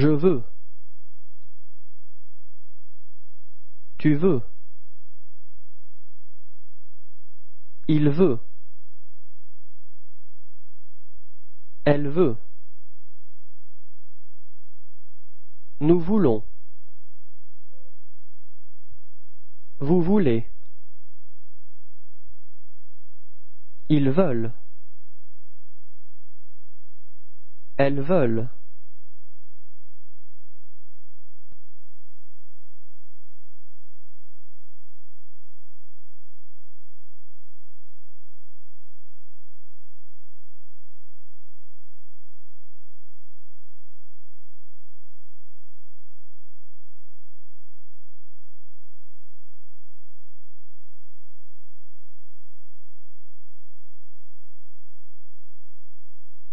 Je veux. Tu veux. Il veut. Elle veut. Nous voulons. Vous voulez. Ils veulent. Elles veulent.